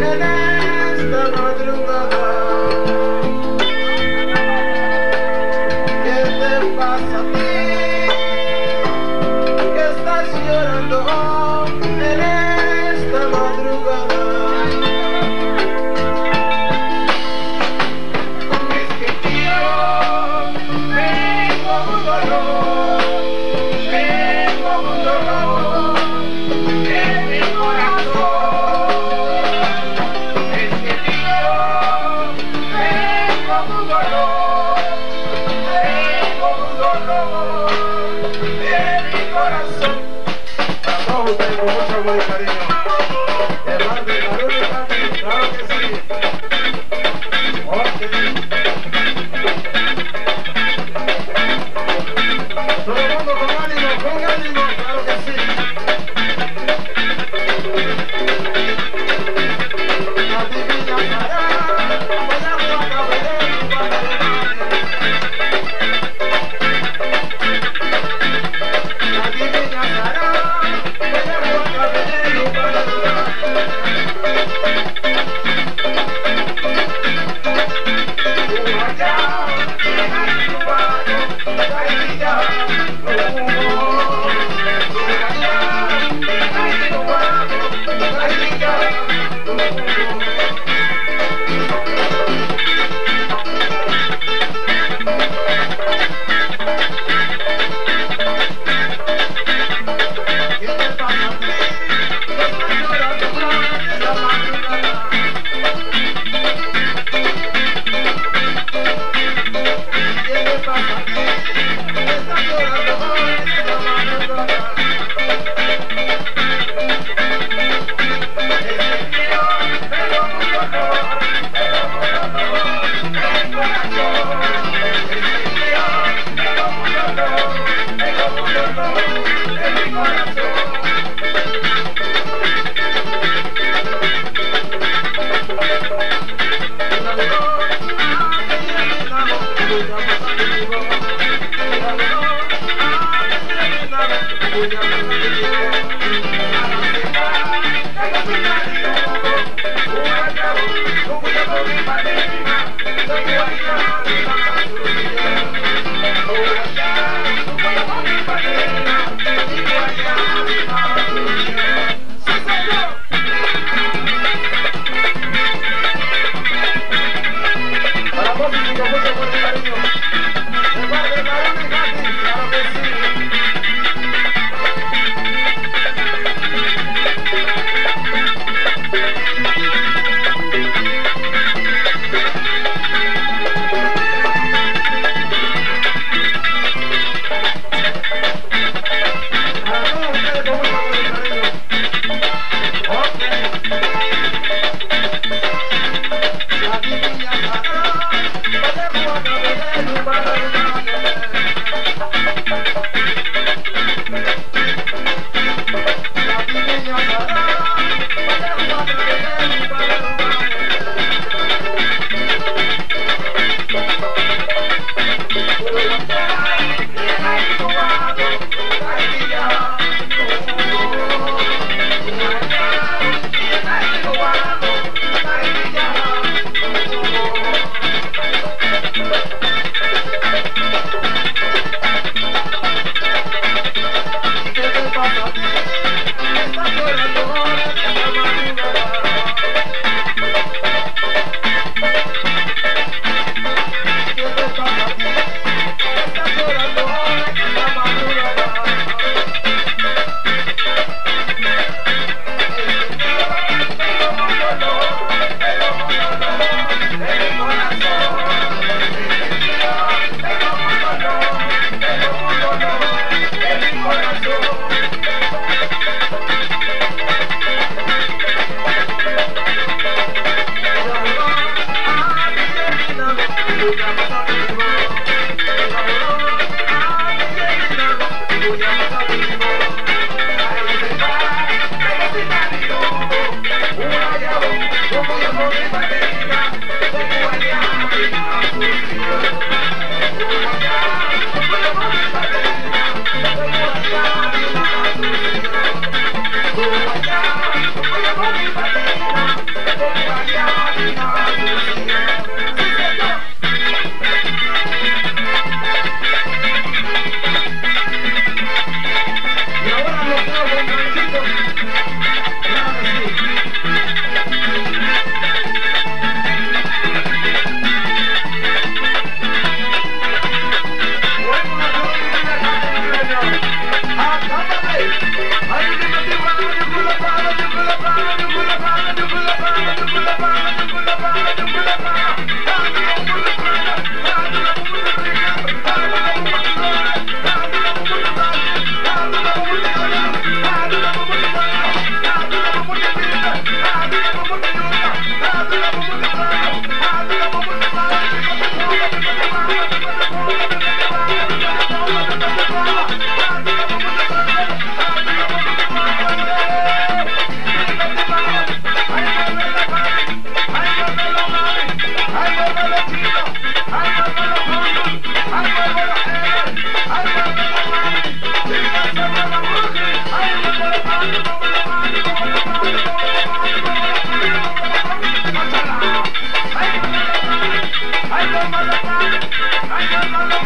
na na Lord. Thank Y ama,